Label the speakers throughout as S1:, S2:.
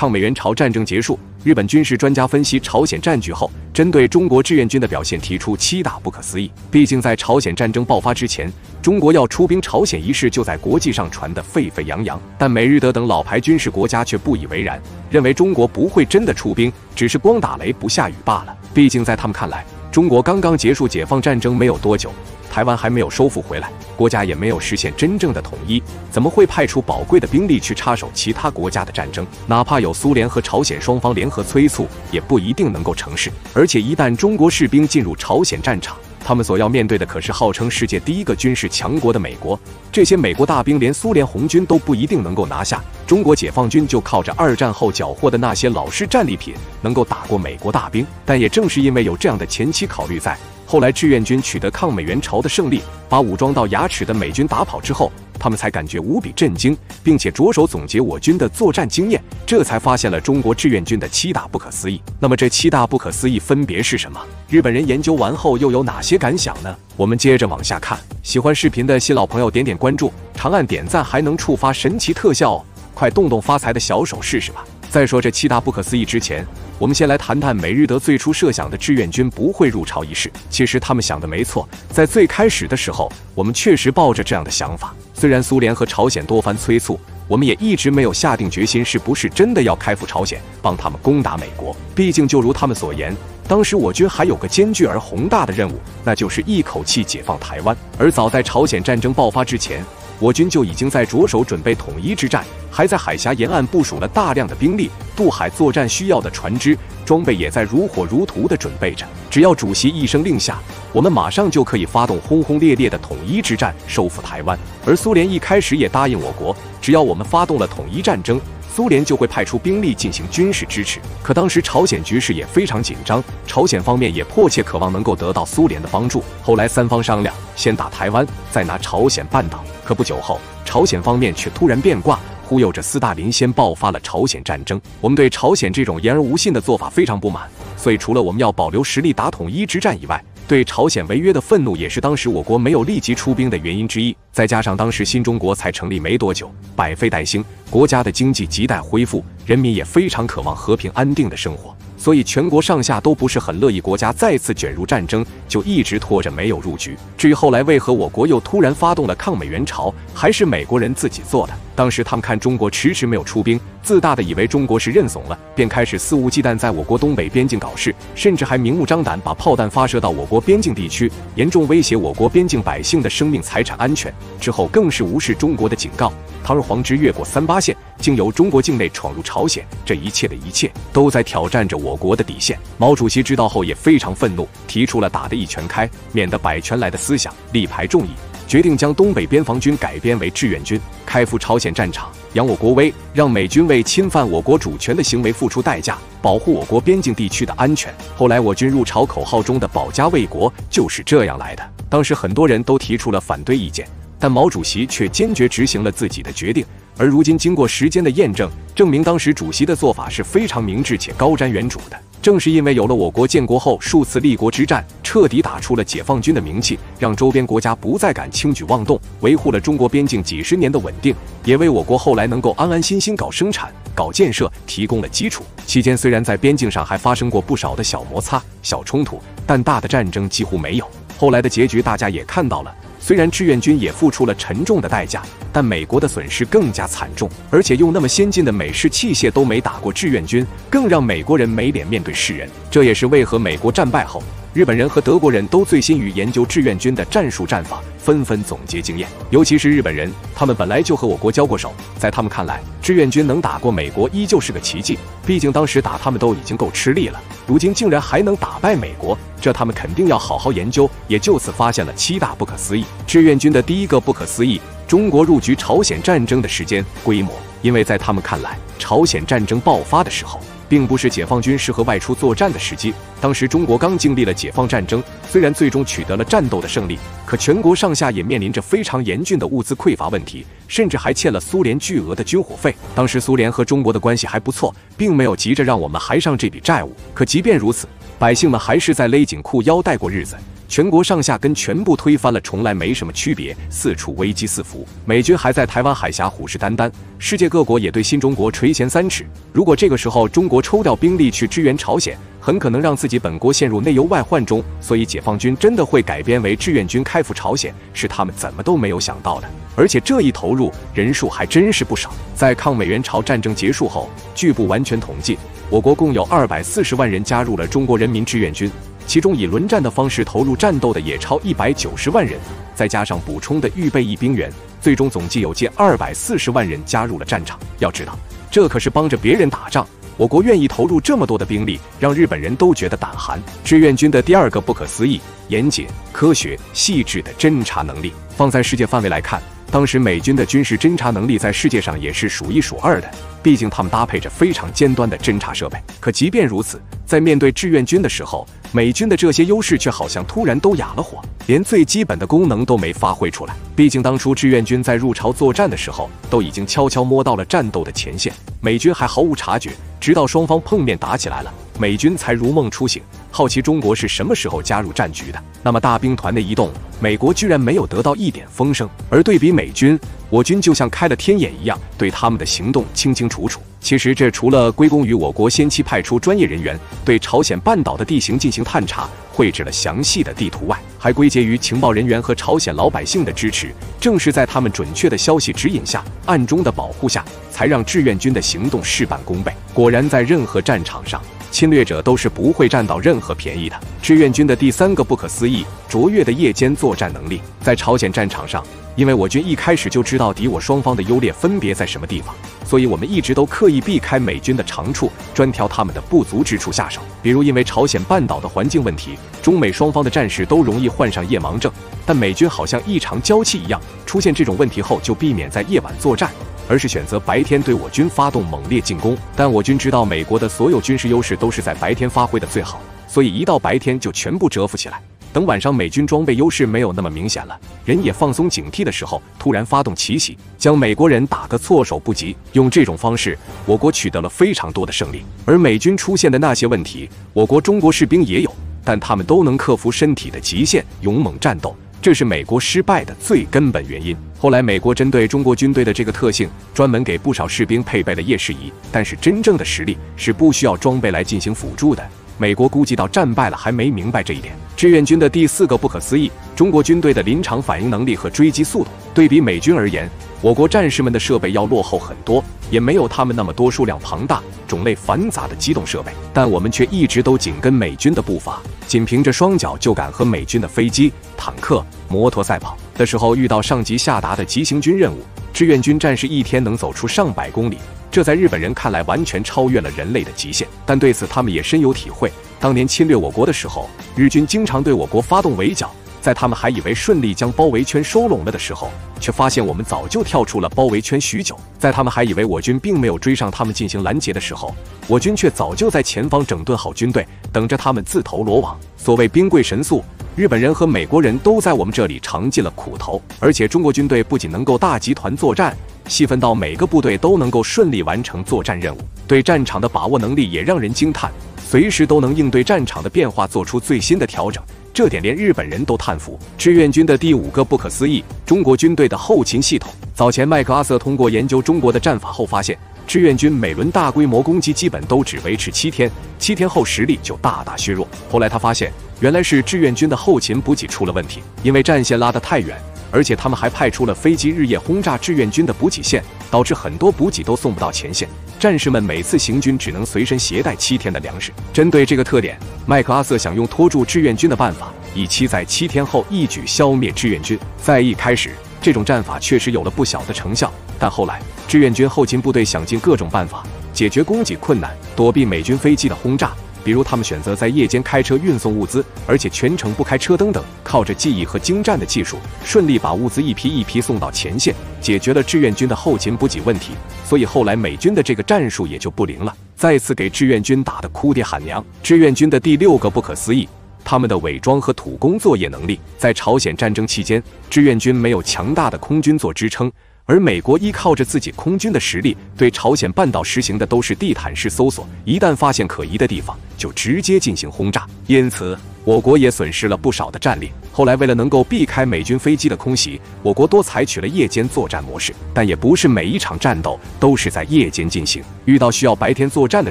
S1: 抗美援朝战争结束，日本军事专家分析朝鲜战局后，针对中国志愿军的表现提出七大不可思议。毕竟在朝鲜战争爆发之前，中国要出兵朝鲜一事就在国际上传得沸沸扬扬，但美日德等老牌军事国家却不以为然，认为中国不会真的出兵，只是光打雷不下雨罢了。毕竟在他们看来，中国刚刚结束解放战争没有多久。台湾还没有收复回来，国家也没有实现真正的统一，怎么会派出宝贵的兵力去插手其他国家的战争？哪怕有苏联和朝鲜双方联和催促，也不一定能够成事。而且一旦中国士兵进入朝鲜战场，他们所要面对的可是号称世界第一个军事强国的美国。这些美国大兵连苏联红军都不一定能够拿下，中国解放军就靠着二战后缴获的那些老式战利品，能够打过美国大兵。但也正是因为有这样的前期考虑在。后来志愿军取得抗美援朝的胜利，把武装到牙齿的美军打跑之后，他们才感觉无比震惊，并且着手总结我军的作战经验，这才发现了中国志愿军的七大不可思议。那么这七大不可思议分别是什么？日本人研究完后又有哪些感想呢？我们接着往下看。喜欢视频的新老朋友点点关注，长按点赞还能触发神奇特效，快动动发财的小手试试吧！在说这七大不可思议之前。我们先来谈谈美日德最初设想的志愿军不会入朝一事。其实他们想的没错，在最开始的时候，我们确实抱着这样的想法。虽然苏联和朝鲜多番催促，我们也一直没有下定决心是不是真的要开赴朝鲜，帮他们攻打美国。毕竟，就如他们所言，当时我军还有个艰巨而宏大的任务，那就是一口气解放台湾。而早在朝鲜战争爆发之前，我军就已经在着手准备统一之战。还在海峡沿岸部署了大量的兵力，渡海作战需要的船只装备也在如火如荼的准备着。只要主席一声令下，我们马上就可以发动轰轰烈烈的统一之战，收复台湾。而苏联一开始也答应我国，只要我们发动了统一战争，苏联就会派出兵力进行军事支持。可当时朝鲜局势也非常紧张，朝鲜方面也迫切渴望能够得到苏联的帮助。后来三方商量，先打台湾，再拿朝鲜半岛。可不久后，朝鲜方面却突然变卦。忽悠着斯大林先爆发了朝鲜战争，我们对朝鲜这种言而无信的做法非常不满，所以除了我们要保留实力打统一之战以外，对朝鲜违约的愤怒也是当时我国没有立即出兵的原因之一。再加上当时新中国才成立没多久，百废待兴，国家的经济亟待恢复，人民也非常渴望和平安定的生活。所以全国上下都不是很乐意国家再次卷入战争，就一直拖着没有入局。至于后来为何我国又突然发动了抗美援朝，还是美国人自己做的。当时他们看中国迟迟没有出兵，自大的以为中国是认怂了，便开始肆无忌惮在我国东北边境搞事，甚至还明目张胆把炮弹发射到我国边境地区，严重威胁我国边境百姓的生命财产安全。之后更是无视中国的警告，堂而皇之越过三八线。经由中国境内闯入朝鲜，这一切的一切都在挑战着我国的底线。毛主席知道后也非常愤怒，提出了“打得一拳开，免得百拳来”的思想，力排众议，决定将东北边防军改编为志愿军，开赴朝鲜战场，扬我国威，让美军为侵犯我国主权的行为付出代价，保护我国边境地区的安全。后来我军入朝口号中的“保家卫国”就是这样来的。当时很多人都提出了反对意见，但毛主席却坚决执行了自己的决定。而如今，经过时间的验证，证明当时主席的做法是非常明智且高瞻远瞩的。正是因为有了我国建国后数次立国之战，彻底打出了解放军的名气，让周边国家不再敢轻举妄动，维护了中国边境几十年的稳定，也为我国后来能够安安心心搞生产、搞建设提供了基础。期间虽然在边境上还发生过不少的小摩擦、小冲突，但大的战争几乎没有。后来的结局大家也看到了。虽然志愿军也付出了沉重的代价，但美国的损失更加惨重，而且用那么先进的美式器械都没打过志愿军，更让美国人没脸面对世人。这也是为何美国战败后。日本人和德国人都醉心于研究志愿军的战术战法，纷纷总结经验。尤其是日本人，他们本来就和我国交过手，在他们看来，志愿军能打过美国依旧是个奇迹。毕竟当时打他们都已经够吃力了，如今竟然还能打败美国，这他们肯定要好好研究。也就此发现了七大不可思议。志愿军的第一个不可思议：中国入局朝鲜战争的时间规模。因为在他们看来，朝鲜战争爆发的时候。并不是解放军适合外出作战的时机。当时中国刚经历了解放战争，虽然最终取得了战斗的胜利，可全国上下也面临着非常严峻的物资匮乏问题，甚至还欠了苏联巨额的军火费。当时苏联和中国的关系还不错，并没有急着让我们还上这笔债务。可即便如此，百姓们还是在勒紧裤腰带过日子。全国上下跟全部推翻了，从来没什么区别。四处危机四伏，美军还在台湾海峡虎视眈眈，世界各国也对新中国垂涎三尺。如果这个时候中国抽调兵力去支援朝鲜，很可能让自己本国陷入内忧外患中。所以，解放军真的会改编为志愿军开赴朝鲜，是他们怎么都没有想到的。而且这一投入人数还真是不少。在抗美援朝战争结束后，据不完全统计，我国共有二百四十万人加入了中国人民志愿军。其中以轮战的方式投入战斗的也超一百九十万人，再加上补充的预备役兵员，最终总计有近二百四十万人加入了战场。要知道，这可是帮着别人打仗。我国愿意投入这么多的兵力，让日本人都觉得胆寒。志愿军的第二个不可思议、严谨、科学、细致的侦察能力，放在世界范围来看。当时美军的军事侦察能力在世界上也是数一数二的，毕竟他们搭配着非常尖端的侦察设备。可即便如此，在面对志愿军的时候，美军的这些优势却好像突然都哑了火，连最基本的功能都没发挥出来。毕竟当初志愿军在入朝作战的时候，都已经悄悄摸到了战斗的前线，美军还毫无察觉，直到双方碰面打起来了，美军才如梦初醒。好奇中国是什么时候加入战局的？那么大兵团的移动，美国居然没有得到一点风声。而对比美军，我军就像开了天眼一样，对他们的行动清清楚楚。其实这除了归功于我国先期派出专业人员对朝鲜半岛的地形进行探查，绘制了详细的地图外，还归结于情报人员和朝鲜老百姓的支持。正是在他们准确的消息指引下，暗中的保护下，才让志愿军的行动事半功倍。果然，在任何战场上。侵略者都是不会占到任何便宜的。志愿军的第三个不可思议、卓越的夜间作战能力，在朝鲜战场上，因为我军一开始就知道敌我双方的优劣分别在什么地方，所以我们一直都刻意避开美军的长处，专挑他们的不足之处下手。比如，因为朝鲜半岛的环境问题，中美双方的战士都容易患上夜盲症，但美军好像异常娇气一样，出现这种问题后就避免在夜晚作战。而是选择白天对我军发动猛烈进攻，但我军知道美国的所有军事优势都是在白天发挥的最好，所以一到白天就全部蛰伏起来。等晚上美军装备优势没有那么明显了，人也放松警惕的时候，突然发动奇袭，将美国人打个措手不及。用这种方式，我国取得了非常多的胜利。而美军出现的那些问题，我国中国士兵也有，但他们都能克服身体的极限，勇猛战斗。这是美国失败的最根本原因。后来，美国针对中国军队的这个特性，专门给不少士兵配备了夜视仪。但是，真正的实力是不需要装备来进行辅助的。美国估计到战败了还没明白这一点。志愿军的第四个不可思议：中国军队的临场反应能力和追击速度，对比美军而言，我国战士们的设备要落后很多，也没有他们那么多数量庞大、种类繁杂的机动设备。但我们却一直都紧跟美军的步伐。仅凭着双脚就敢和美军的飞机、坦克、摩托赛跑的时候，遇到上级下达的急行军任务，志愿军战士一天能走出上百公里，这在日本人看来完全超越了人类的极限。但对此他们也深有体会。当年侵略我国的时候，日军经常对我国发动围剿。在他们还以为顺利将包围圈收拢了的时候，却发现我们早就跳出了包围圈许久。在他们还以为我军并没有追上他们进行拦截的时候，我军却早就在前方整顿好军队，等着他们自投罗网。所谓兵贵神速，日本人和美国人都在我们这里尝尽了苦头。而且中国军队不仅能够大集团作战，细分到每个部队都能够顺利完成作战任务，对战场的把握能力也让人惊叹，随时都能应对战场的变化，做出最新的调整。这点连日本人都叹服。志愿军的第五个不可思议：中国军队的后勤系统。早前，麦克阿瑟通过研究中国的战法后发现，志愿军每轮大规模攻击基本都只维持七天，七天后实力就大大削弱。后来他发现，原来是志愿军的后勤补给出了问题，因为战线拉得太远。而且他们还派出了飞机日夜轰炸志愿军的补给线，导致很多补给都送不到前线。战士们每次行军只能随身携带七天的粮食。针对这个特点，麦克阿瑟想用拖住志愿军的办法，以期在七天后一举消灭志愿军。在一开始，这种战法确实有了不小的成效，但后来志愿军后勤部队想尽各种办法解决供给困难，躲避美军飞机的轰炸。比如，他们选择在夜间开车运送物资，而且全程不开车灯等，靠着记忆和精湛的技术，顺利把物资一批一批送到前线，解决了志愿军的后勤补给问题。所以后来美军的这个战术也就不灵了，再次给志愿军打得哭爹喊娘。志愿军的第六个不可思议，他们的伪装和土工作业能力。在朝鲜战争期间，志愿军没有强大的空军做支撑。而美国依靠着自己空军的实力，对朝鲜半岛实行的都是地毯式搜索，一旦发现可疑的地方，就直接进行轰炸。因此，我国也损失了不少的战力。后来，为了能够避开美军飞机的空袭，我国多采取了夜间作战模式。但也不是每一场战斗都是在夜间进行，遇到需要白天作战的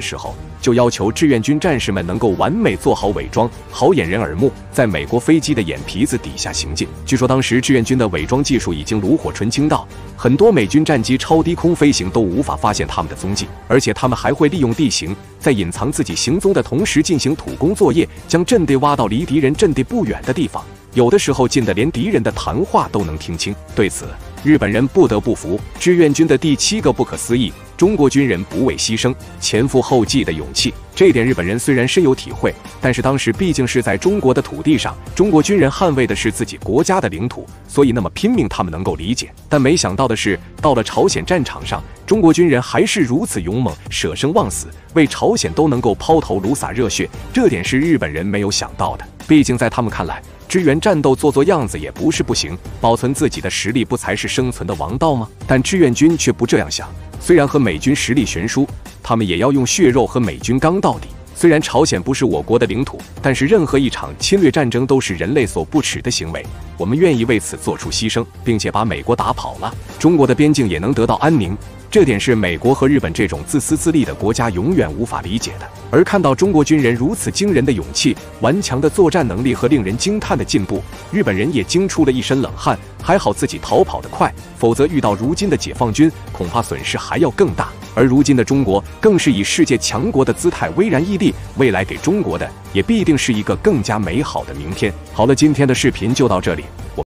S1: 时候。就要求志愿军战士们能够完美做好伪装，好掩人耳目，在美国飞机的眼皮子底下行进。据说当时志愿军的伪装技术已经炉火纯青到，很多美军战机超低空飞行都无法发现他们的踪迹，而且他们还会利用地形，在隐藏自己行踪的同时进行土工作业，将阵地挖到离敌人阵地不远的地方，有的时候近的连敌人的谈话都能听清。对此，日本人不得不服。志愿军的第七个不可思议。中国军人不畏牺牲、前赴后继的勇气，这点日本人虽然深有体会，但是当时毕竟是在中国的土地上，中国军人捍卫的是自己国家的领土，所以那么拼命，他们能够理解。但没想到的是，到了朝鲜战场上，中国军人还是如此勇猛，舍生忘死，为朝鲜都能够抛头颅洒热血，这点是日本人没有想到的。毕竟在他们看来，支援战斗做做样子也不是不行，保存自己的实力不才是生存的王道吗？但志愿军却不这样想。虽然和美军实力悬殊，他们也要用血肉和美军刚到底。虽然朝鲜不是我国的领土，但是任何一场侵略战争都是人类所不耻的行为。我们愿意为此做出牺牲，并且把美国打跑了，中国的边境也能得到安宁。这点是美国和日本这种自私自利的国家永远无法理解的。而看到中国军人如此惊人的勇气、顽强的作战能力和令人惊叹的进步，日本人也惊出了一身冷汗。还好自己逃跑得快，否则遇到如今的解放军，恐怕损失还要更大。而如今的中国，更是以世界强国的姿态巍然屹立，未来给中国的也必定是一个更加美好的明天。好了，今天的视频就到这里。